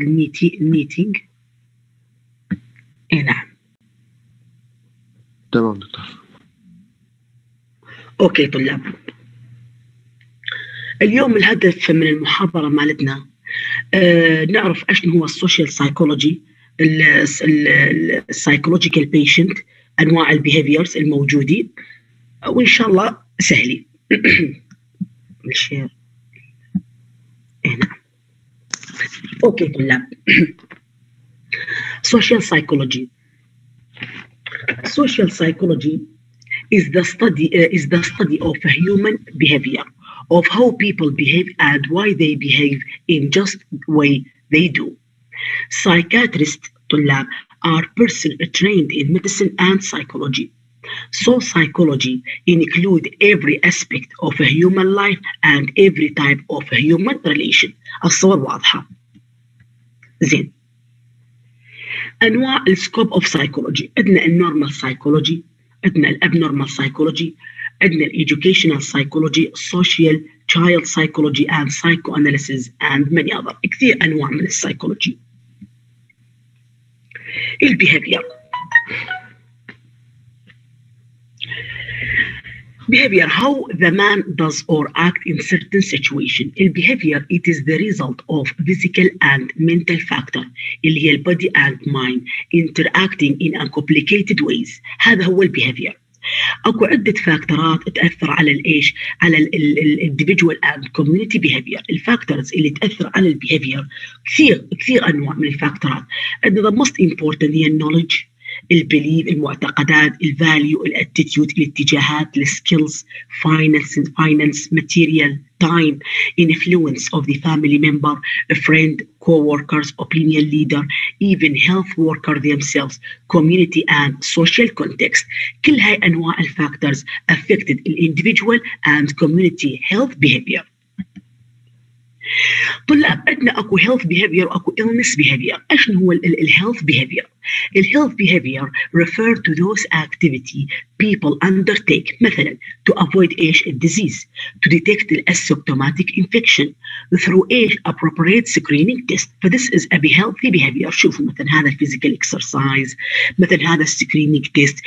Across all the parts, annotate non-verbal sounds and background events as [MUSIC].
ال meeti ال meeting اي نعم. تمام دكتور. okay طلاب. اليوم الهدف من المحاضرة مالتنا آه نعرف إيش هو ال social psychology ال psychological patient أنواع ال behaviors الموجودين وإن شاء الله سهلين [COUGHS] ال share نعم. اوكي طلاب social psychology social psychology is the study uh, is the study of human behavior of how people behave and why they behave in just way they do psychiatrists طلاب are person trained in medicine and psychology so psychology include every aspect of a human life and every type of a human relation الصور واضحة زين. أنواع ال scope of psychology عندنا ال normal psychology عندنا ال abnormal psychology عندنا ال educational psychology ال social child psychology and psychoanalysis and many other كثير أنواع من ال psychology ال behavior behavior how the man does or act in certain situation. Behavior it is the result of physical and mental factor. اللي هي body and mind interacting in a complicated ways. هذا هو ال behavior أكو عدة factor ات تأثر على الإيش؟ على ال individual and community behavior ال factors اللي تأثر على ال behavior كثير كثير أنواع من ال factor ات. عندنا the most important هي ال knowledge ال belief المعتقدات ال value ال attitude الاتجاهات ال skills finance finance material time influence of the family member a friend co-workers opinion leader even health worker themselves community and social context كل هاي انواع الفاكتورز affected individual and community health behavior طلاب عندنا اكو هيلث بيهيفير واكو illness بيهيفير إيش هو الهيلث بيهيفير الهيلث behavior refer to those activity people undertake مثلا to avoid ايش الديزيز to detect asymptomatic infection through ايش appropriate screening test فthis is a healthy behavior شوفوا مثلا هذا الفيزيكال اكسرسايز مثلا هذا السكرينينج تيست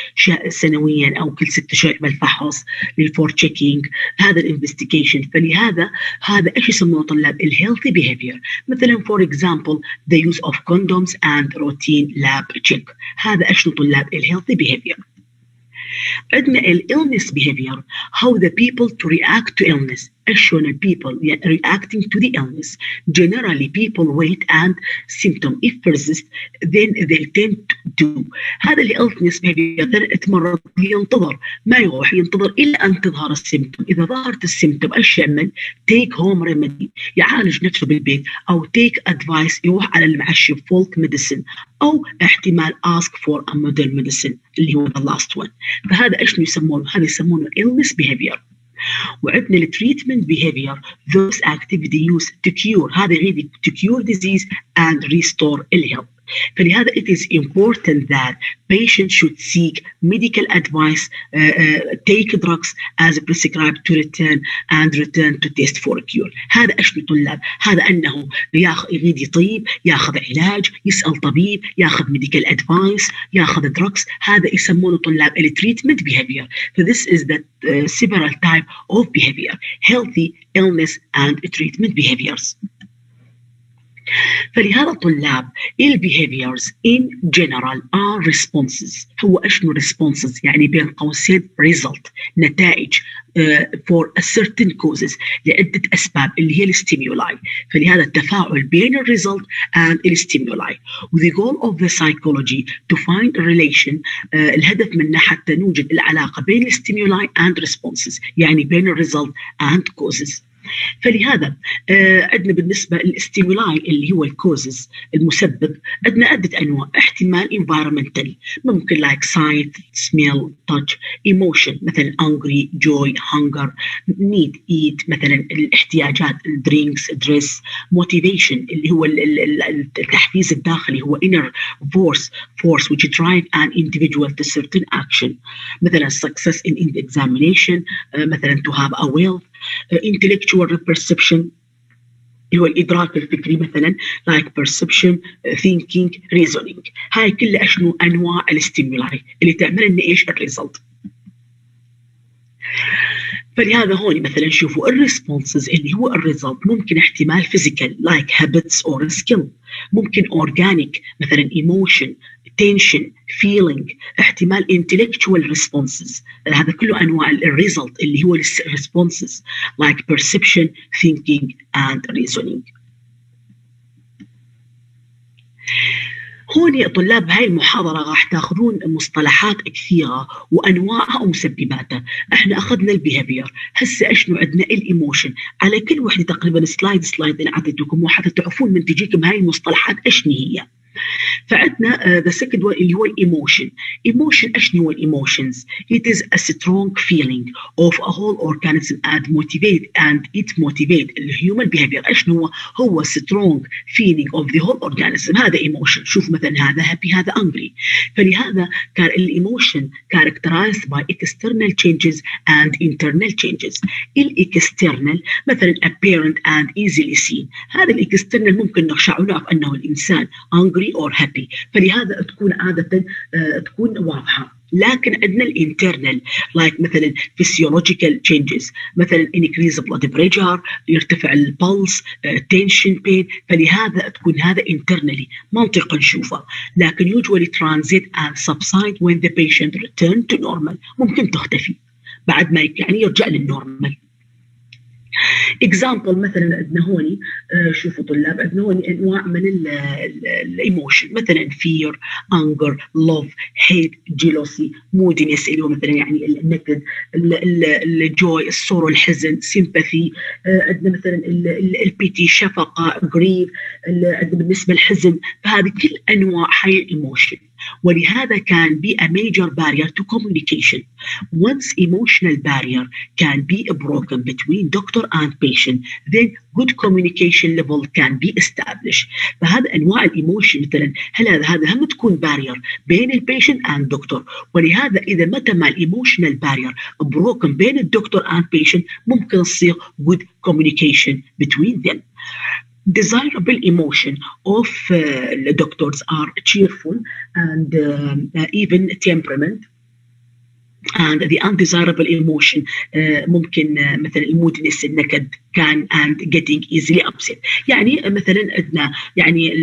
سنويا او كل ست اشهر يعمل فحص للفور تشيكينج هذا الانفستيجيشن فلهذا هذا ايش يسموه طلاب الهيلثي behavior مثلا for example the use of condoms and routine lab check هذا اشنو طلاب ال healthy behavior عندنا ال illness behavior how the people to react to illness شلون people reacting to the illness generally people wait and symptom if persist then they tend to هذا ال illness behavior تمرض ينتظر ما يروح ينتظر إلى ان تظهر ال symptom اذا ظهرت السيمتوم إيش يعمل take home remedy يعالج نفسه بالبيت أو take advice يروح على العشبي folk medicine أو احتمال ask for a modern medicine اللي هو the last one فهذا إيش يسمونه هذا يسمونه illness behavior وعندنا التريتمنت behavior those activity used to cure هذا يريد to cure disease and restore health فلهذا it is important that patients should seek medical advice, uh, uh, take drugs as prescribed to return and return to test for a cure. هذا إيش طلاب؟ هذا ياخذ يريد يطيب، ياخذ علاج، يسال طبيب، ياخذ medical advice، ياخذ drugs، هذا يسمونه طلاب ال treatment behavior. So this is the uh, several type of behavior, healthy, illness and treatment behaviors. فلهذا طلاب ال behaviors in general are responses. هو اشنو responses يعني بين قوسين result نتائج uh, for a certain causes لعدة أسباب اللي هي ال stimuli فلهذا التفاعل بين ال result and ال stimuli the goal of the psychology to find a relation uh, الهدف منه حتى نوجد العلاقة بين ال stimuli and responses يعني بين ال result and causes. فلهذا آه عندنا بالنسبة لل stimuli اللي هو ال causes المسبب عندنا عدة أنواع. احتمال environmental ممكن like sight smell touch emotion مثلا angry joy hunger need eat مثلا الاحتياجات ال drinks dress motivation اللي هو التحفيز الداخلي هو inner force force which drive an individual to certain action. مثلا success in the examination uh, مثلا to have a wealth intellectual perception اللي هو الإدراك الفكري مثلا like perception thinking reasoning. هاي كلها شنو؟ أنواع ال stimuli اللي تعمل لنا إيش؟ ال result. فلهذا هون مثلا شوفوا ال responses اللي هو ال result ممكن احتمال physical like habits or skill ممكن organic مثلا emotion tension feeling احتمال intellectual responses هذا كله أنواع ال result اللي هو ال responses like perception thinking and reasoning. هون يا طلاب هاي المحاضرة راح تاخذون مصطلحات كثيرة وأنواعها ومسبباتها. إحنا أخذنا ال behavior هسه اشنو عندنا؟ ال emotion على كل وحدة تقريبا slide slide أنا أعطيتكم. وحتى تعرفون من تجيكم هاي المصطلحات اشنو هي. فعندنا the second اللي هو ال emotion emotion اشنو هو ال emotions it is a strong feeling of a whole organism and motivate and it motivate ال human behavior اشنو هو هو strong feeling of the whole organism هذا emotion شوف مثلا هذا happy هذا angry فلهذا كان ال emotion characterized by external changes and internal changes ال external مثلا apparent and easily seen هذا ال external ممكن نخشع ونعرف انه الانسان angry or happy فلهذا تكون عادة تكون واضحة لكن عندنا ال internal like مثلا physiological changes مثلا increase blood pressure يرتفع ال pulse tension pain فلهذا تكون هذا internally منطيق نشوفه لكن usually transit and subside when the patient return to normal ممكن تختفي بعد ما يعني يرجع لل normal example مثلا عندنا هون شوفوا طلاب عندنا هون أنواع من ال emotion مثلا fear anger love hate jealousy moodiness اللي هو مثلا يعني النكد ال joy ال sorrow الحزن sympathy عندنا مثلا ال pity شفقة grief عندنا بالنسبة للحزن فهذه كل أنواع هاي ال emotion ولهذا can be a major barrier to communication once emotional barrier can be broken between doctor and patient then good communication level can be establish فهذا أنواع ال emotion مثلا هل هذا هذا هم تكون barrier بين ال patient and doctor ولهذا إذا متى ما ال emotional barrier broken بين ال doctor and patient ممكن تصير good communication between them desirable emotion of uh, the doctors are cheerful and uh, even temperament and the undesirable emotion uh, ممكن uh, مثلا ال moodiness النكد كان and getting easily upset يعني مثلا عندنا يعني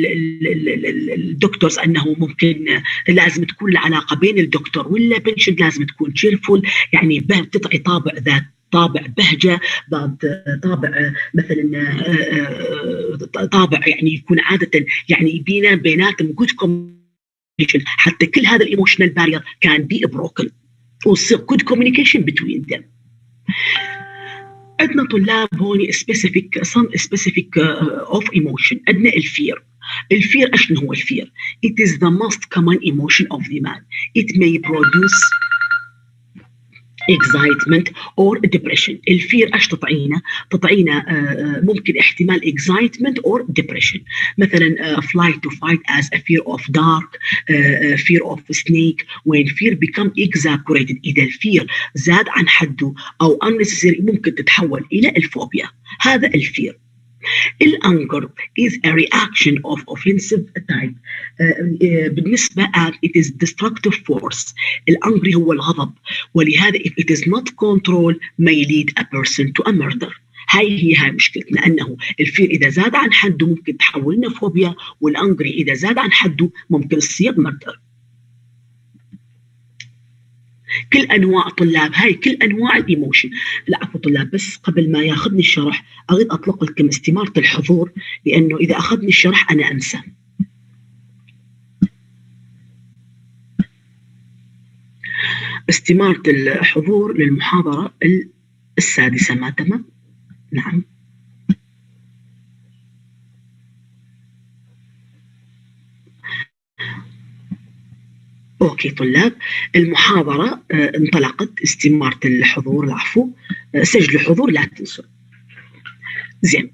ال doctors انه ممكن لازم تكون العلاقه بين ال doctor وال patient لازم تكون cheerful يعني بتعطي طابع ذات طابع بهجة طابع مثلا طابع يعني يكون عاده يعني بينا بيناتهم good حتى كل هذا ال emotional barrier can be broken وتصير good communication between them عندنا طلاب هون specific some specific of emotion عندنا ال fear ال fear أشنو هو ال fear؟ It is the most common emotion of the man. It may produce excitement or depression ال fear إيش تعطينا تعطينا آه، آه، ممكن احتمال excitement or depression مثلا flight to fight is a fear of dark fear of snake when fear become exaggerated إذا ال fear زاد عن حده أو ان ممكن تتحول إلى الفوبيا. هذا ال fear. ال anger is a reaction of offensive type. Uh, بالنسبة and it is destructive force. ال anger هو الغضب. ولهذا if it is not controlled may lead a person to a murder. هاي هي هاي مشكلتنا انه ال fear إذا زاد عن حده ممكن تحولنا فوبيا وال anger إذا زاد عن حده ممكن تصير murder كل أنواع طلاب هاي كل أنواع ال emotion. العفو طلاب بس قبل ما ياخذني الشرح أريد أطلق لكم استمارة الحضور لأنه إذا أخذني الشرح أنا أنسى. استمارة الحضور للمحاضرة السادسة ما تمام؟ نعم. أوكي طلاب. المحاضرة انطلقت استمارة الحضور العفو سجلوا حضور لا تنسوا. زين.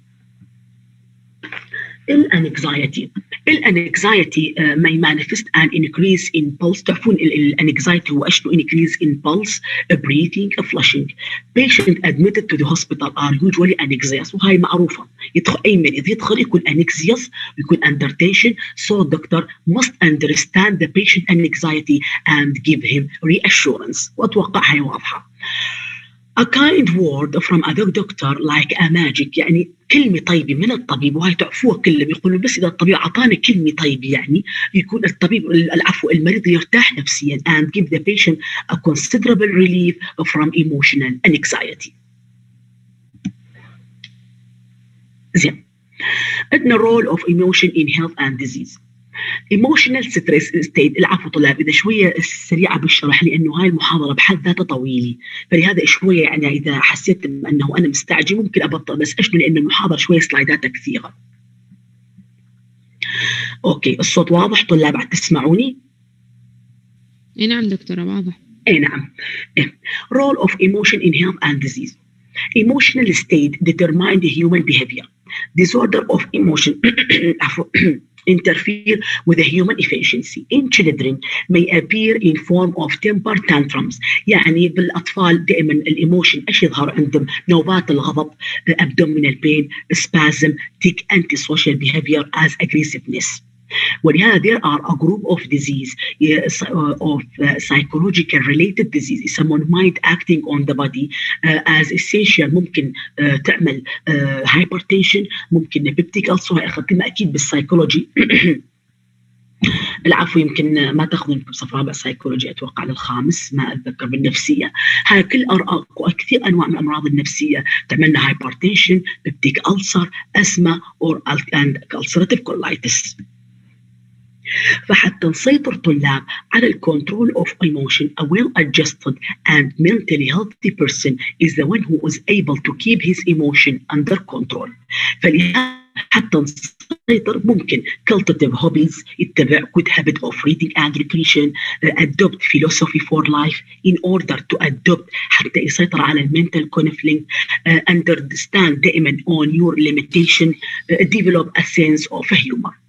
ال anxiety ال anxiety may manifest an increase in pulse تعرفون ال anxiety هو اشنو increase in pulse breathing flushing patient admitted to the hospital are usually anxious وهاي معروفة يدخل أي مريض يدخل يكون anxious يكون under tension so doctor must understand the patient anxiety and give him reassurance وأتوقع هاي واضحة a kind word from a doctor like a magic يعني كلمة طيبة من الطبيب وهي تعرفوها كلها بيقولوا بس إذا الطبيب أعطانا كلمة طيبة يعني يكون الطبيب العفو المريض يرتاح نفسيا and give the patient a considerable relief from emotional anxiety. زين عندنا role of emotion in health and disease. emotional stress state العفو طلاب إذا شوية سريعة بالشرح لأنه هاي المحاضرة بحد ذاتها طويلة. فلهذا شوية يعني إذا حسيت إنه أنا مستعجل ممكن ابطل بس اشنو لأن المحاضرة شوية slide اتها كثيرة. okay الصوت واضح طلاب عم تسمعوني؟ إي نعم دكتورة واضح. إي نعم. role of emotion in health and disease emotional state determine the human behavior. Disorder of emotion. [COUGHS] interfere with the human efficiency in children may appear in form of temper tantrums يعني بالاطفال دائما الايموشن إيش يظهر عندهم نوبات الغضب abdominal pain spasm tick antisocial behavior as aggressiveness ولهذا there are a group of disease uh, of uh, psychological related disease. يسمون mind acting on the body uh, as essential ممكن تعمل hypertension ممكن peptic ulcer أخذتنا أكيد بالسايكولوجي [CLEARS THROAT] العفو يمكن ما تأخذون يمكن صف رابع سايكولوجي أتوقع للخامس ما أتذكر بالنفسية. هاي كل كثير أنواع من الأمراض النفسية. تعملنا hypertension peptic ulcer asthma or and ulcerative colitis. فحتى نسيطر طلاب على الكنترول اوف emotion a well adjusted and mentally healthy person is the one who is able to keep his emotion under control فلهذا حتى نسيطر ممكن cultivative hobbies يتبع good habit of reading and recreation uh, adopt philosophy for life in order to adopt حتى يسيطر على mental conflict uh, understand دائما on your limitation uh, develop a sense of humor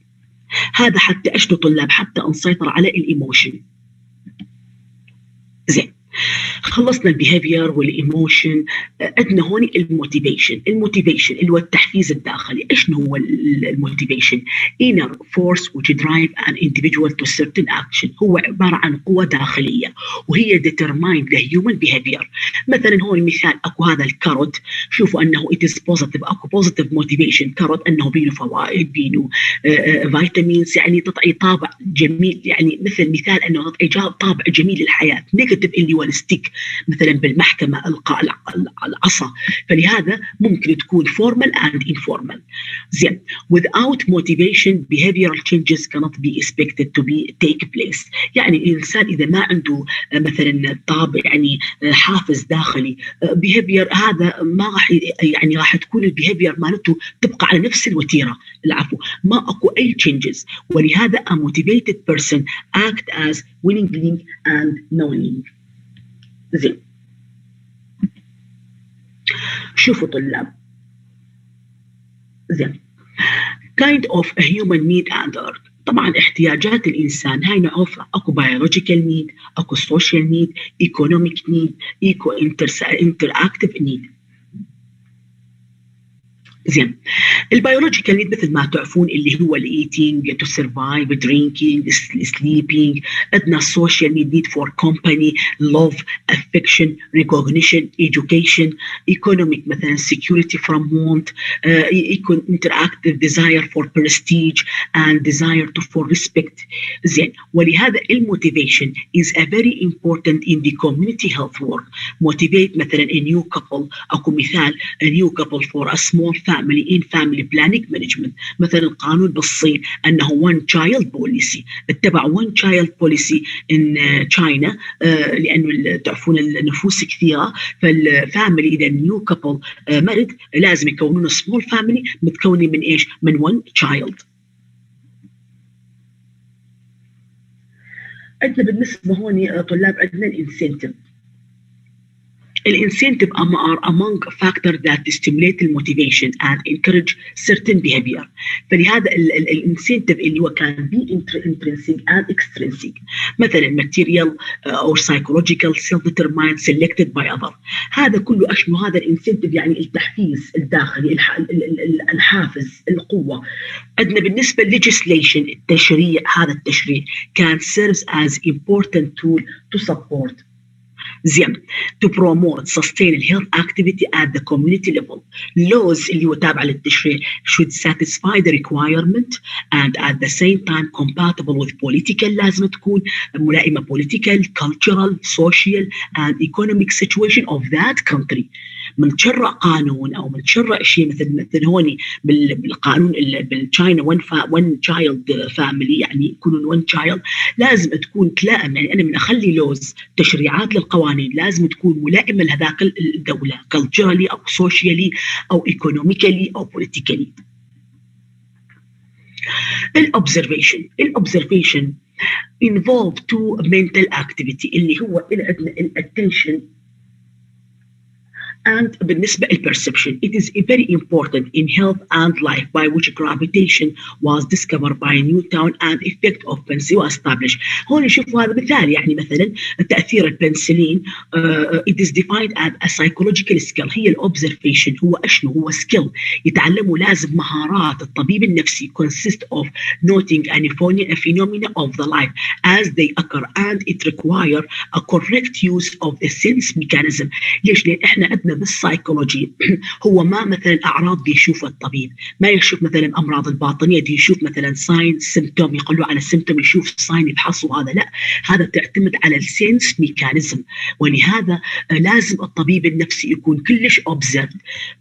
هذا حتى اشتو طلاب حتى نسيطر على ال emotion زين. خلصنا ال behavior وال emotion عندنا هون ال motivation ال motivation اللي هو التحفيز الداخلي. إيش هو ال motivation inner force which drive an individual to certain action. هو عبارة عن قوة داخلية وهي determine the human behavior. مثلا هون مثال أكو هذا ال carrot. شوفوا أنه it is positive. أكو positive motivation. carrot أنه بينه فوائد بينه vitamins يعني تعطي طابع جميل. يعني مثل مثال أنه تعطي طابع جميل للحياة. negative اللي هو ال stick مثلا بالمحكمة القاء العصا. فلهذا ممكن تكون formal and informal. زين. Without motivation behavioral changes cannot be expected to be take place. يعني الإنسان إذا ما عنده مثلا طابع يعني حافز داخلي behavior هذا ما راح يعني راح تكون ال behavior مالته تبقى على نفس الوتيرة. العفو. ما أكو أي changes. ولهذا a motivated person act as willingly and knowingly زين. شوفوا طلاب. زين. Kind of a human need and earth طبعا احتياجات الإنسان هاي نعرفها. أكو biological need أكو social need economic need أكو interactive need زين ال biological need مثل ما تعرفون اللي هو ال eating to survive drinking sleeping عندنا ال social need need for company love affection recognition education economic مثلا security from want uh, interactive desire for prestige and desire to for respect زين ولهذا ال motivation is a very important in the community health work motivate مثلا a new couple اكو مثال new couple for a small family in family planning management. مثلا القانون بالصين أنه one child policy. اتبع one child policy in China. لأنه تعرفون النفوس كثيرة. فال family إذا new couple married لازم يكونون small family متكونه من إيش؟ من one child. عندنا بالنسبة هون طلاب عندنا ال incentive ال incentive are among factor that stimulate ال motivation and encourage certain behavior فلهذا ال incentive اللي هو can be intrinsic and extrinsic مثلا material أو psychological self determined selected by other هذا كله أشنو؟ هذا ال incentive يعني التحفيز الداخلي الحافز القوة. عندنا بالنسبة للل legislation التشريع هذا التشريع can serves as important tool to support زين to promote sustain health activity at the community level laws اللي هو تابع للتشريع should satisfy the requirement and at the same time compatible with political لازم تكون ملائمة political cultural social and economic situation of that country منشرع قانون أو منشرع شيء مثل مثل هون بالقانون بال China one one child family يعني يكونون one child لازم تكون تلائم يعني أنا من أخلي laws تشريعات للقوانين لازم تكون ملائمة لهذاك الدولة culturally أو socially أو economically أو politically ال observation ال observation involve to mental activity اللي هو عندنا ال attention and بالنسبة perception it is very important in health and life by which gravitation was discovered by Newton and effect of penicillin was established هون شوفوا هذا مثال يعني مثلا تأثير البنسلين uh, it is defined as a psychological skill هي الأوبزرفيشن هو أشنو هو skill يتعلمه لازم مهارات الطبيب النفسي consist of noting a phenomena of the life as they occur and it require a correct use of the sense mechanism ليش؟ لأن احنا عندنا بالسايكولوجي [CLEARS THROAT] هو ما مثلا أعراض بيشوفها الطبيب. ما يشوف مثلا أمراض الباطنية يشوف مثلا sign symptom يقول له على symptom يشوف sign يفحصه هذا. لا هذا تعتمد على ال sense mechanism ولهذا لازم الطبيب النفسي يكون كلش observe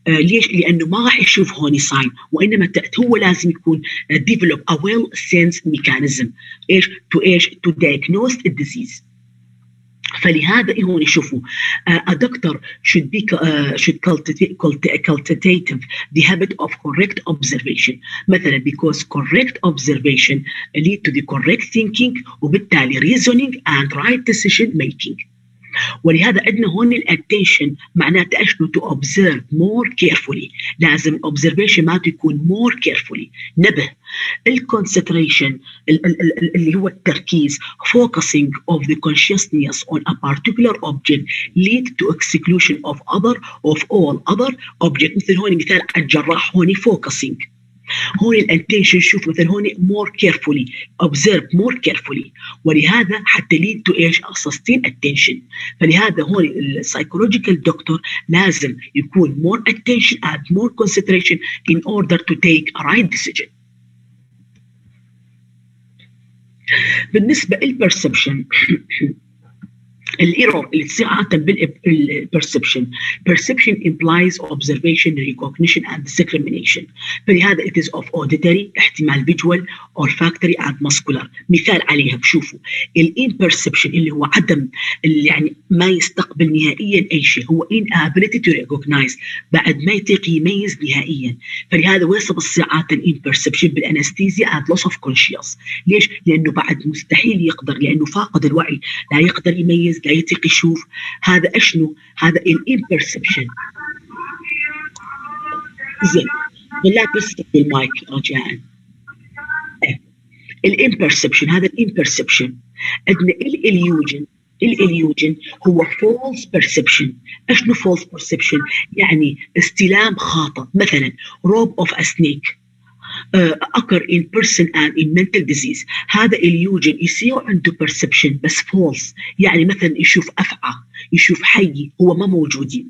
ليش؟ لأنه ما راح يشوف هوني sign وإنما هو لازم يكون develop a well sense mechanism إيش؟ to إيش؟ to diagnose ال disease فلهذا هون شوفوا a doctor should be uh, should cultivate, cultivate the habit of correct observation مثلا because correct observation lead to the correct thinking وبالتالي reasoning and right decision making ولهذا عندنا هون ال attention معناته اشنو to observe more carefully لازم ال observation معناته يكون more carefully نبه. ال concentration اللي هو التركيز focusing of the consciousness on a particular object lead to exclusion of other of all other object. مثل هون مثال على الجراح هون focusing. هون ال attention شوف مثلا هون more carefully observe more carefully ولهذا حتى lead to إيش؟ sustain attention فلهذا هون ال psychological doctor لازم يكون more attention and more concentration in order to take right decision بالنسبة لل perception [CLEARS THROAT] ال error اللي تصير عاده بال perception perception implies observation recognition and discrimination. فلهذا it is of auditory احتمال visual olfactory and muscular. مثال عليها بشوفوا ال imperception اللي هو عدم اللي يعني ما يستقبل نهائيا أي شيء هو inability to recognize بعد ما يطيق يميز نهائيا. فلهذا ويصب الساعات ال imperception بال anesthesia and loss of conscious ليش؟ لأنه بعد مستحيل يقدر لأنه فاقد الوعي لا يقدر يميز لا يطيق يشوف هذا أشنو؟ هذا ال imperception زين. بالله بس المايك رجاء. ال imperception هذا ال imperception عندنا ال illusion ال illusion هو false perception أشنو false perception يعني استلام خاطئ مثلا rope of a snake occur in person and in mental disease. هذا illusion يصير عنده perception بس false. يعني مثلا يشوف أفعى يشوف حية هو ما موجودين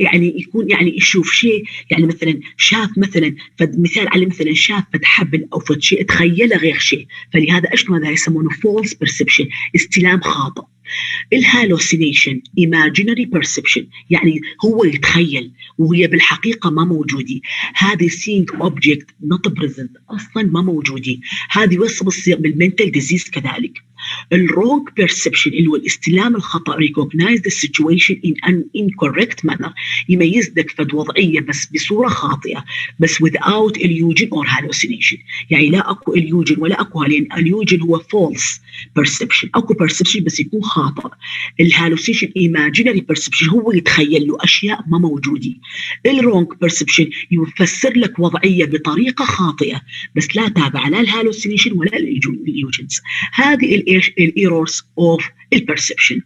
يعني يكون يعني يشوف شيء. يعني مثلا شاف مثلا مثال على مثلا شاف فد حبل أو فد شيء تخيله غير شيء. فلهذا اشنو هذا يسمونه؟ false perception استلام خاطئ. ال hallucination imaginary perception يعني هو يتخيل وهي بالحقيقة ما موجودين هذه seeing object not present أصلا ما موجودين هذه وصف تصير بال mental disease كذلك. ال wrong perception اللي هو الاستلام الخطأ recognize the situation in an incorrect manner. يميز لك فد وضعية بس بصورة خاطئة بس without illusion or hallucination. يعني لا أكو illusion ولا أكو لأن illusion هو false. Perception. أكو perception بس يكون خاطئ. ال hallucination imaginary perception هو يتخيل له أشياء ما موجودة. ال wrong perception يفسر لك وضعية بطريقة خاطئة. بس لا تابع لا ال hallucination ولا ال illusions هذه ال errors of ال perception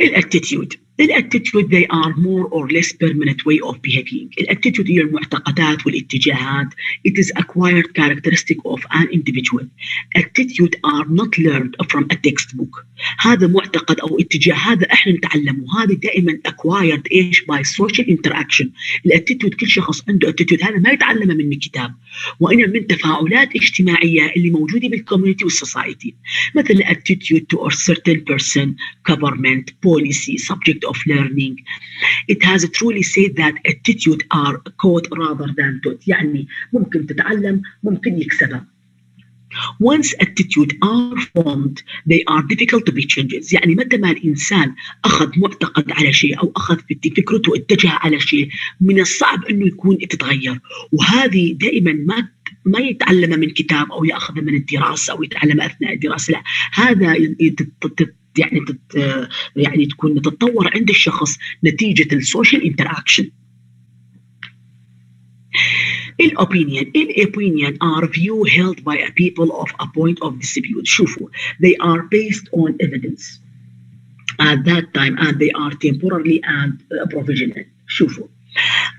ال attitude ال attitude they are more or less permanent way of behaving ال attitude هي المعتقدات والاتجاهات it is acquired characteristic of an individual attitude are not learned from a textbook هذا معتقد أو اتجاه هذا إحنا نتعلمه هذا دائما acquired إيش by social interaction ال attitude كل شخص عنده attitude هذا ما يتعلمه من الكتاب وانما من تفاعلات اجتماعيه اللي موجوده بال community وال society مثل attitude to a certain person government policy subject of learning. It has truly said that attitude are caught rather than taught يعني ممكن تتعلم ممكن يكسبها. Once attitude are formed, they are difficult to be changes. يعني متى ما الإنسان أخذ معتقد على شيء أو أخذ فكرته اتجه على شيء من الصعب أنه يكون تتغير وهذه دائما ما ما يتعلم من كتاب أو يأخذ من الدراسة أو يتعلم أثناء الدراسة لا هذا يعني تت يعني تكون تتطور عند الشخص نتيجه ال social interaction ال opinion ال opinion are view held by a people of a point of dispute شوفوا they are based on evidence at that time and they are temporarily and provisional شوفوا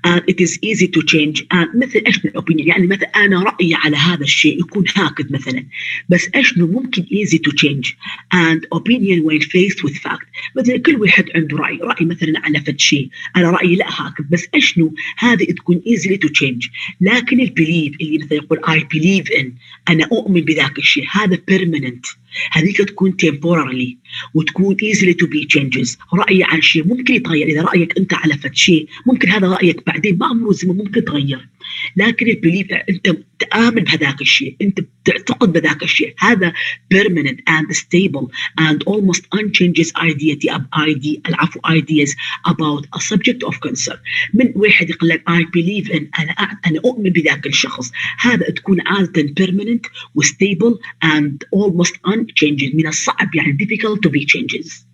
and it is easy to change. and مثل إيش الاوبينيون يعني مثلا أنا رأيي على هذا الشيء يكون هكذا مثلا. بس إيش ممكن easy to change and opinion when faced with fact. مثلا كل واحد عنده رأي. رأي مثلا على فد شيء. أنا رأيي لا هكذا بس إيش هذه تكون easily to change. لكن البليف اللي مثلا يقول I believe in أنا أؤمن بذاك الشيء. هذا permanent. هذيك تكون temporarily وتكون easily to be changes. رأيي عن شيء ممكن يتغير. إذا رأيك أنت على فد شيء ممكن هذا رأيك بعدين ما عمره ممكن يتغير لكن البليف أنت تآمن بهذاك الشيء انت بتعتقد بهذاك الشيء هذا permanent and stable and almost unchanges idea idea العفو ideas about a subject of concern من واحد يقول لك I believe in أنا أنا اؤمن بذاك الشخص هذا تكون عاده permanent وستيبل and almost unchanging من الصعب يعني difficult to be changes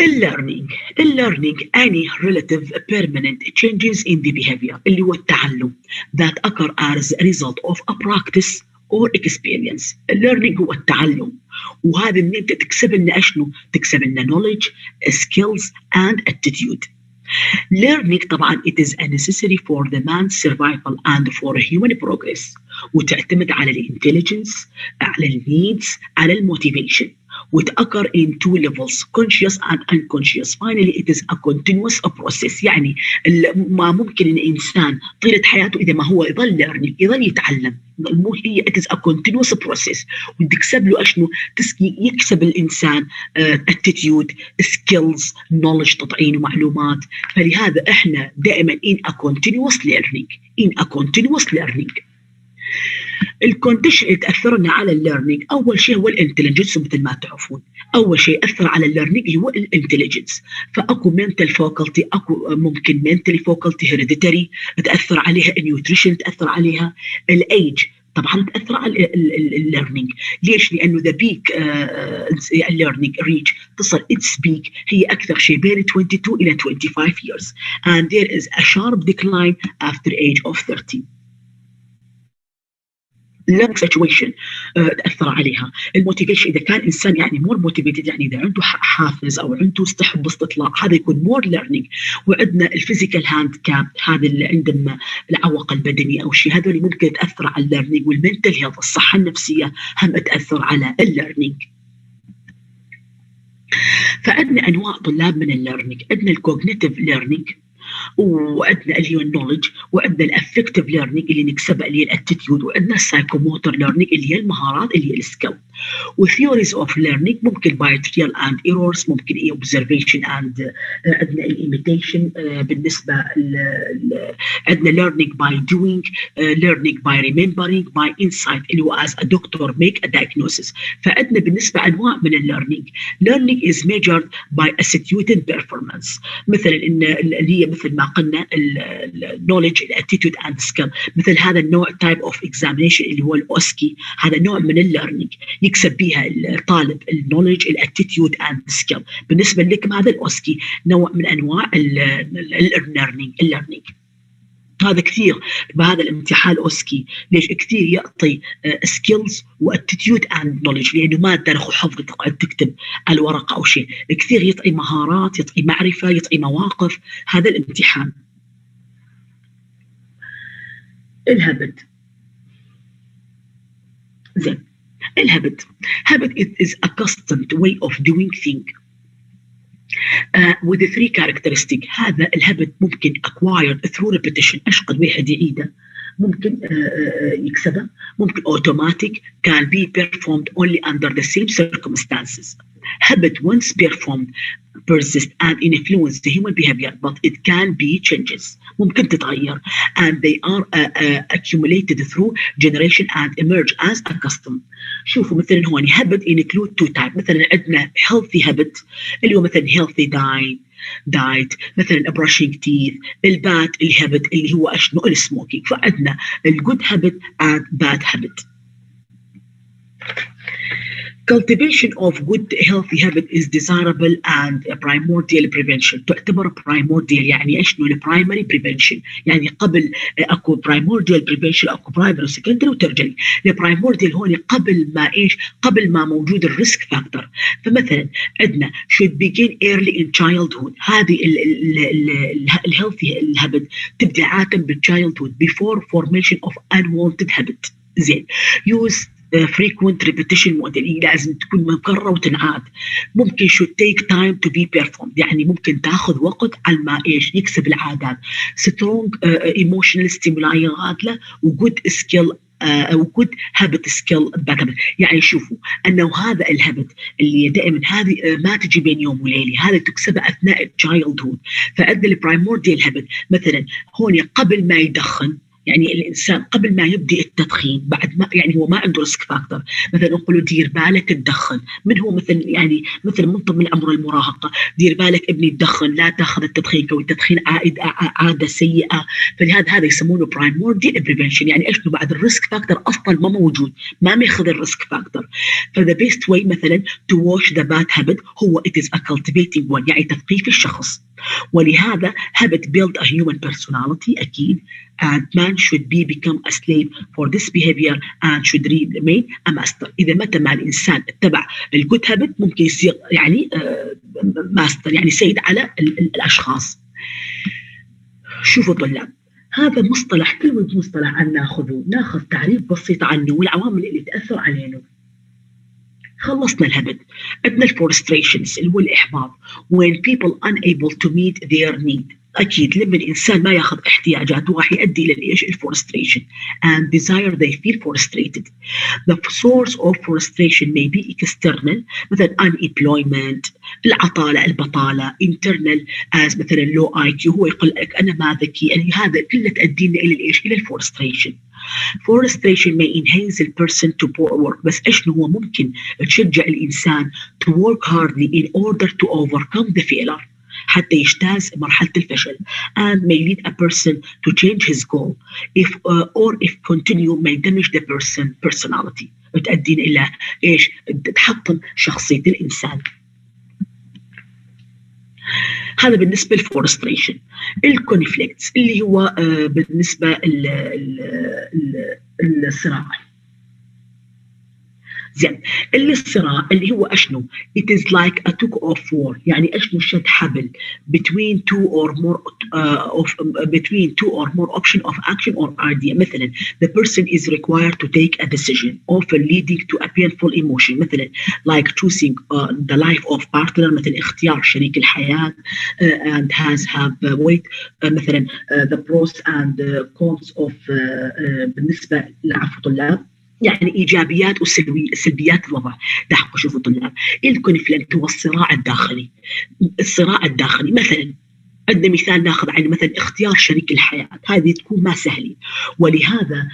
الليرنينج الليرنينج any relative permanent changes in the behavior اللي هو التعلم that occur as a result of a practice or experience الليرنينج هو التعلم وهذا ان انت تكسب لنا اشنو تكسب لنا knowledge skills and attitude Learning طبعا it is a necessary for the man's survival and for human progress وتعتمد على الانتليجنس على النيدز على الموتيفيشن Would occur in two levels conscious and unconscious finally it is a continuous process يعني ما ممكن الانسان طيله حياته اذا ما هو يظل learning يظل يتعلم مو هي it is a continuous process وتكسب له اشنو يكسب الانسان uh, attitude skills knowledge تطعين ومعلومات فلهذا إحنا دائما in a continuous learning in a continuous learning ال condition اللي تاثرنا على ال learning أول شيء هو ال intelligence مثل ما تعرفون. أول شيء اثر على ال learning هو ال intelligence فأكو mental faculty أكو ممكن mental faculty hereditary تأثر عليها ال nutrition تأثر عليها الايج طبعا تأثر على ال learning ليش؟ لأنه the peak ال learning reach تصل its peak هي أكثر شيء بين 22 إلى 25 years. And there is a sharp decline after age of 30 learning situation تأثر عليها. ال motivation إذا كان إنسان يعني more motivated يعني إذا عنده حافز أو عنده حب استطلاع هذا يكون more learning وعندنا ال physical handicap هذا اللي عندنا العوق البدني أو شيء هذول ممكن تأثر على ال learning وال mental health الصحة النفسية هم تأثر على ال learning فعندنا أنواع طلاب من ال learning عندنا ال cognitive learning وعندنا اللي هو ال knowledge وعندنا ال affective learning اللي نكسبها اللي هي ال attitude وعندنا ال psychomotor learning اللي هي المهارات اللي هي ال skill. و theories of learning ممكن by trial and errors ممكن by observation and عندنا ال imitation بالنسبة عندنا learning by doing learning by remembering by insight اللي هو as a doctor make a diagnosis. فعندنا بالنسبة أنواع من ال learning is measured by a student performance. مثلا إن اللي هي مثل ما قلنا ال knowledge ال attitude and skill مثل هذا النوع type of examination اللي هو ال OSCE. هذا نوع من ال learning يكسب بها الطالب ال knowledge ال attitude and skill بالنسبة لكم هذا ال OSCE؟ نوع من أنواع ال learning ال learning هذا كثير بهذا الامتحان ال OSCE ليش؟ كثير يعطي skills و attitude and knowledge لأنه ما تدرخ حفظ تقعد تكتب على الورقة أو شيء. كثير يعطي مهارات يعطي معرفة يعطي مواقف. هذا الامتحان. ال habit زين. ال habit habit is a custom way of doing things uh, the three characteristic هذا ال habit ممكن acquired through repetition اشقد واحد يعيده ممكن uh, يكسبه ممكن automatic can be performed only under the same circumstances habit once performed persist and influence the human behavior but it can be changes ممكن تتغير and they are uh, uh, accumulated through generation and emerge as a custom شوفوا مثلا هون habit include two type مثلا عندنا healthy habit اللي هو مثلا healthy diet دايت مثلا brushing teeth ال bad ال habit اللي هو اشنو ال smoking فعندنا ال good habit and bad habit. Cultivation of good healthy habit is desirable and primordial prevention تعتبر primordial يعني إيش نقول primary prevention يعني قبل اكو primordial prevention اكو primary secondary و tertiary ال primordial هون قبل ما إيش قبل ما موجود ال risk factor فمثلا عندنا should begin early in childhood هذه ال healthy ال habit تبدا عاده بال childhood before formation of unwanted habit زين use frequent repetition model. لازم تكون مكررة وتنعاد. ممكن should take time to be performed. يعني ممكن تاخذ وقت على ما إيش يكسب العادات. Strong uh, emotional stimuli يغادله وجود skill أو جود habit skill يعني شوفوا أنه هذا ال habit اللي دائما هذه ما تجي بين يوم وليلة. هذا تكسبه أثناء ال childhood فعندنا ال primordial habit مثلا هون قبل ما يدخن يعني الإنسان قبل ما يبدي التدخين بعد ما يعني هو ما عنده risk factor مثلا نقول له دير بالك تدخن. من هو مثلا يعني مثل من عمر المراهقة؟ دير بالك ابني تدخن لا تأخذ التدخين كون التدخين عائد عادة سيئة. فلهذا هذا يسمونه primordial prevention يعني إيش بعد ال risk factor أصلا ما موجود. ما ماخذ ال risk factor ف the best way مثلا to wash the bad habit هو it is a one يعني تثقيف الشخص. ولهذا habit build a human personality أكيد. And man should be become a slave for this behavior and should remain a master. إذا متى ما الإنسان اتبع ال good habit ممكن يصير يعني ماستر يعني سيد على الأشخاص. شوفوا طلاب هذا مصطلح كلمة مصطلح عن ناخذه ناخذ تعريف بسيط عنه والعوامل اللي تأثر علينا. خلصنا ال habit عندنا ال frustrations اللي هو الإحباط. When people unable to meet their need. أكيد لما الانسان ما ياخذ احتياجاته راح يؤدي إلى إيش؟ ال frustration and desire they feel frustrated. The source of frustration may be external مثلا unemployment العطاله البطاله internal as مثلا low IQ هو يقول لك أنا ما ذكي يعني هذا كله تؤدينا إلى الايش؟ إلى الفورستريشن. Forestation may enhance the person to work بس إيش هو ممكن تشجع الانسان to work hardly in order to overcome the failure. حتى يجتاز مرحلة الفشل. And may lead a person to change his goal. If uh, or if continue may damage the person personality. وتؤدينا إلى إيش؟ تحطم شخصية الإنسان. هذا بالنسبة لل frustration. ال conflicts اللي هو بالنسبة للصراع زين الصراع اللي هو اشنو it is like a tug of war يعني اشنو شد حبل between two or more uh, of between two or more option of action or idea مثلا the person is required to take a decision often leading to a painful emotion مثلا like choosing uh, the life of partner مثل اختيار شريك الحياة uh, and has have uh, weight uh, مثلا uh, the pros and uh, cons of uh, uh, بالنسبة لعفو طلاب يعني إيجابيات وسلبيات الوضع. دحقوا شوفوا طلاب الكونفليكت هو الصراع الداخلي. الصراع الداخلي مثلا عندنا مثال ناخذ عن مثلا اختيار شريك الحياة هذه تكون ما سهله ولهذا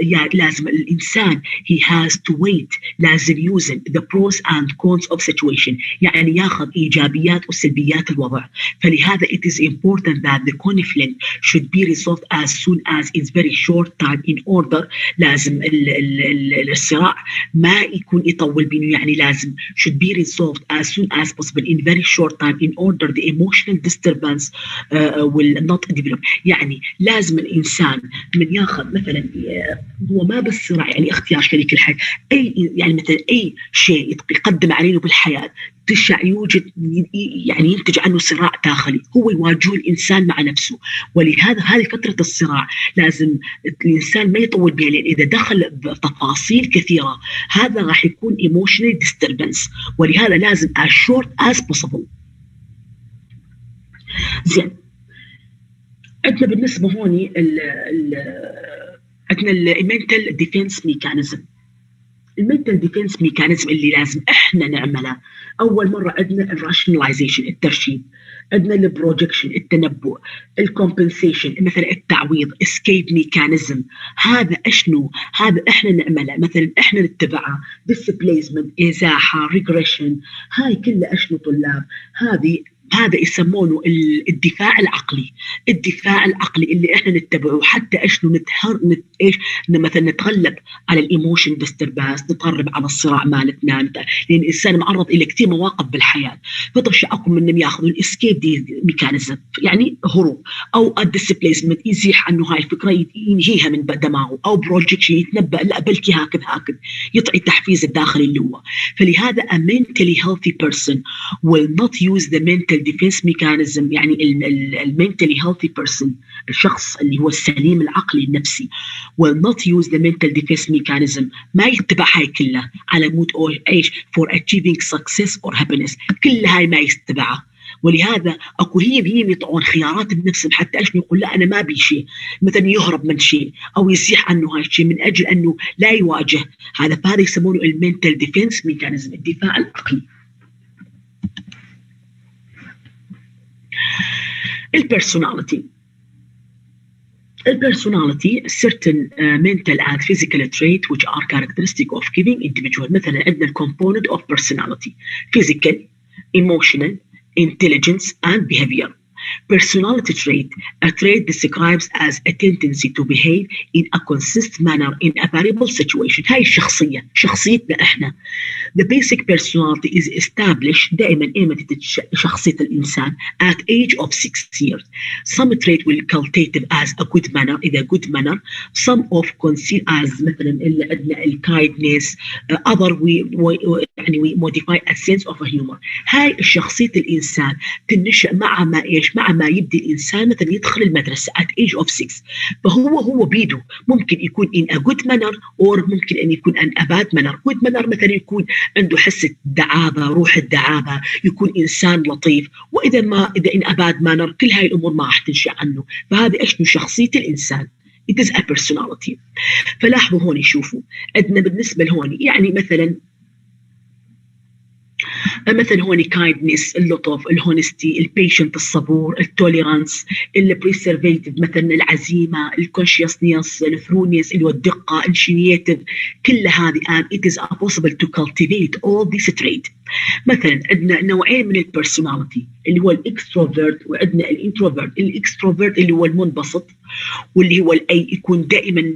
يعني لازم الانسان he has to wait لازم يوزن the pros and cons of situation يعني ياخذ ايجابيات وسلبيات الوضع فلهذا it is important that the conflict should be resolved as soon as it's very short time in order لازم ال ال ال الصراع ما يكون يطول بينه يعني لازم should be resolved as soon as possible in very short time in order the emotional disturbance will not develop. يعني لازم الإنسان من ياخذ مثلا هو ما بس صراع يعني اختيار شريك الحياة. أي يعني مثلا أي شيء يقدم علينا بالحياة تشع يوجد يعني ينتج عنه صراع داخلي. هو يواجهه الإنسان مع نفسه. ولهذا هذه فترة الصراع لازم الإنسان ما يطول بها لأن إذا دخل بتفاصيل كثيرة هذا راح يكون ايموشنال disturbance. ولهذا لازم as short as possible. [LAUGHS] زين. عندنا بالنسبة ال عندنا ال mental defense mechanism ال mental defense mechanism اللي لازم إحنا نعمله. أول مرة عندنا ال rationalization الترشيد. عندنا ال projection التنبؤ ال compensation مثلا التعويض escape mechanism هذا إشنو؟ هذا إحنا نعمله. مثلا إحنا نتبعه. displacement إزاحة regression هاي كلها إشنو طلاب؟ هذه هذا يسمونه الدفاع العقلي. الدفاع العقلي اللي إحنا نتبعه. حتى إيش نتهر نت إيش مثلا نتغلب على ال emotion disturbance نتغلب على الصراع مالتنا. لأن الإنسان معرض إلى كثير مواقف بالحياة. فطش اكو منهم ياخذوا ال escape the mechanism يعني هروب. أو ال displacement يزيح عنه هاي الفكرة. ينهيها من دماغه. أو projection يتنبأ. لا بلكي هكذا هكذا. يعطي التحفيز الداخلي اللي هو. فلهذا a mentally healthy person will not use the mental defense mechanism يعني المنتلي healthy person الشخص اللي هو السليم العقلي النفسي will not use the mental defense mechanism. ما يتبع هاي كلها على مود إيش؟ for achieving success or happiness. كل هاي ما يتبعها. ولهذا أكو هي هي يطعون خيارات بنفسهم حتى إيش؟ يقول لا أنا ما أبي شيء. مثلا يهرب من شيء أو يزيح عنه هاي الشيء من أجل أنه لا يواجه. هذا فهذا يسمونه ال mental defense mechanism الدفاع العقلي. البيرسوناليتي البيرسوناليتي certain uh, mental and physical traits which are characteristic of giving individual مثلا عندنا الكومبوننت of personality physical emotional intelligence and behavior personality trait a trait describes as a tendency to behave in a consistent manner in a variable situation هاي الشخصية شخصيتنا احنا the basic personality is established دائما ايمتى شخصية الانسان at age of six years some trait will cultivate as a good manner إذا good manner some of conceal as مثلا اللي عندنا الكايدنس uh, other we, we يعني we modify a sense of a humor هاي شخصية الانسان تنشأ مع ما ايش مع ما يبدي الإنسان مثلا يدخل المدرسة at age of 6 فهو هو بيده ممكن يكون in a good manner or ممكن أن يكون an a bad manner. Good manner مثلا يكون عنده حس الدعابة روح الدعابة يكون إنسان لطيف. وإذا ما إذا in a bad manner كل هاي الأمور ما راح تنشأ عنه. فهذه إيش؟ شخصية الإنسان. It is a personality. فلاحظوا هون شوفوا. عندنا بالنسبة لهون يعني مثلا مثلا هون kindness اللطف ال honesty ال patient الصبور ال tolerance ال perseverative مثلا العزيمة ال conscientious ال thoroughness اللي هو الدقة ال initiative كل هذه and it is possible to cultivate all these traits مثلا عندنا نوعين من ال personality اللي هو ال extrovert وعندنا ال introvert. ال extrovert اللي هو المنبسط واللي هو ال A يكون دائما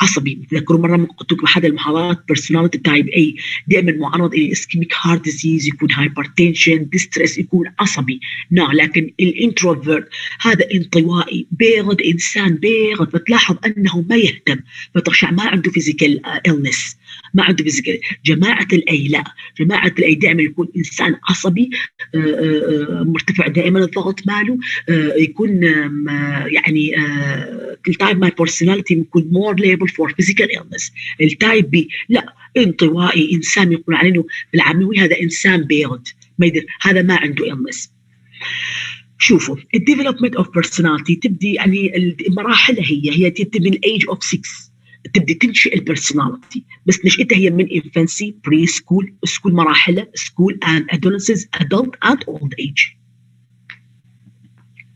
عصبي. تذكروا مرة قلت لكم أحد المحاضرات personality type A دائما معرض إلى ischemic heart disease يكون hypertension distress يكون عصبي. نعم لكن ال introvert هذا انطوائي بارد إنسان بارد فتلاحظ أنه ما يهتم. فترشع ما عنده physical illness ما عنده physical جماعة ال A لا جماعة ال A دائما يكون إنسان عصبي آه، آه، مرتفع دائما الضغط ماله يكون يعني ال type A personality يكون more liable for physical illness. ال type B لا انطوائي إنسان يقول عنه بالعامي هذا إنسان بيض. ما يدر هذا ما عنده illness. شوفوا ال development of personality تبدي يعني مراحلها هي هي تبدي من ال age of 6 تبدي تنشئ ال personality بس نشأتها هي من infancy preschool school مراحلها school and adolescence adult and old age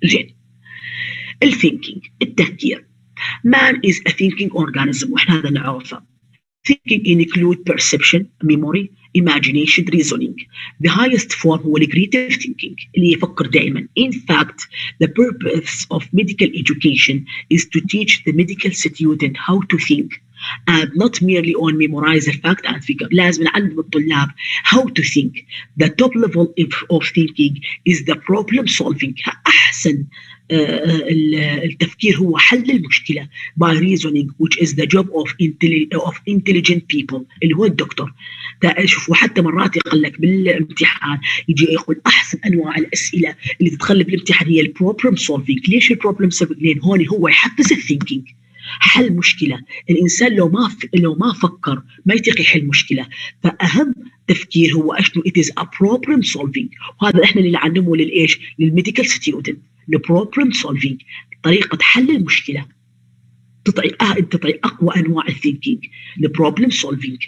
زين الثينكينج التفكير. Man is a thinking organism وإحنا هذا نعرفه. Thinking include perception memory. imagination reasoning the highest form هو creative thinking اللي يفكر دائما in fact the purpose of medical education is to teach the medical student how to think and not merely on memorize the fact and figure لازم نعلم الطلاب how to think the top level of thinking is the problem solving أحسن التفكير هو حل المشكلة by reasoning which is the job of, of intelligent people اللي هو الدكتور. شوف وحتى مرات يقول لك بالامتحان يجي يقول أحسن أنواع الأسئلة اللي تدخل بالامتحان هي ال problem solving ليش ال problem solving؟ لأن هون هو يحفز ال thinking حل مشكلة. الإنسان لو ما ف... لو ما فكر ما يطيق يحل مشكلة. فأهم تفكير هو اشنو it is a problem solving وهذا إحنا اللي نعلمه للإيش؟ لل medical student. ال problem solving طريقة حل المشكلة. تطعي آه تطعي أقوى أنواع ال thinking ال problem solving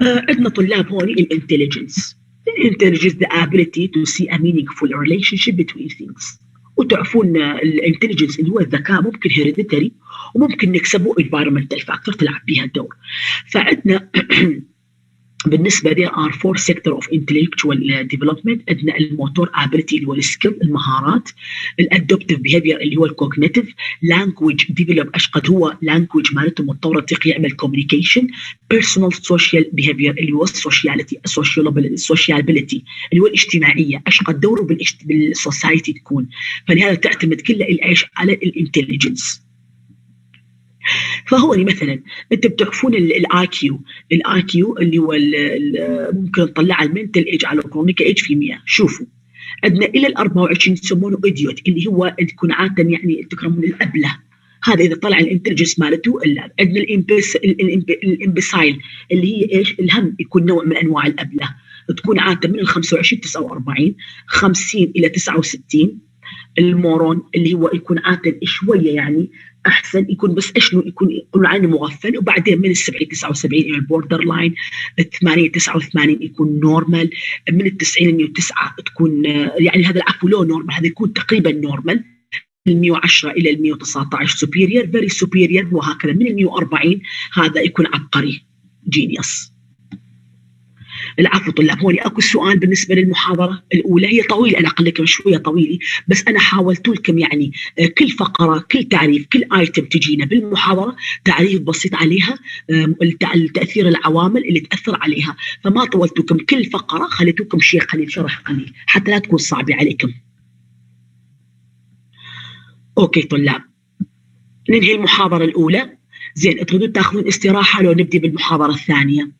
عندنا طلاب هون ال intelligence ال intelligence the ability to see a meaningful relationship between things. وتعرفون ال intelligence اللي هو الذكاء ممكن hereditary وممكن نكسبه environmental factor تلعب بها الدور. فعندنا [CLEARS THROAT] بالنسبة there are four sector of intellectual development عندنا ال motor ability اللي هو ال skill المهارات ال adaptive behavior اللي هو ال cognitive language develop أشقد هو language مالته متطوره تقي يعمل communication personal social behavior اللي هو ال sociality ال sociability اللي هو الاجتماعية أشقد دوره بال society تكون. فلهذا تعتمد كلها الايش على ال intelligence فهو مثلا أنت بتعرفون ال IQ ال IQ اللي هو ممكن نطلع ال mental age على ال chronic age في 100 شوفوا عندنا إلى ال 24 يسمونه idiot اللي هو تكون عادة يعني تكرمون الأبلة. هذا إذا طلع ال intelligence مالته عندنا ال imbecile اللي هي إيش؟ الهم يكون نوع من أنواع الأبلة. تكون عادة من ال 25 49 50 إلى 69 ال moron اللي هو يكون عاده شوية يعني أحسن يكون بس إيش يكون يكون عينه مغفل. وبعدين من ال 70 79 إلى ال borderline ال 80 89 يكون normal من ال 90 ل 109 تكون يعني هذا العفو لو normal هذا يكون تقريبا normal ال 110 إلى ال 119 superior very superior وهكذا. من ال 140 هذا يكون عبقري جينيوس العفو طلاب هون أكو سؤال بالنسبة للمحاضرة الأولى هي طويلة أنا أقول لكم شوية طويلة بس أنا حاولت لكم يعني آه، كل فقرة كل تعريف كل ايتم تجينا بالمحاضرة تعريف بسيط عليها تاثير العوامل اللي تأثر عليها. فما طولت لكم كل فقرة خليت لكم شيء قليل شرح قليل حتى لا تكون صعبة عليكم. أوكي طلاب. ننهي المحاضرة الأولى. زين تريدون تاخذون استراحة لو نبدي بالمحاضرة الثانية.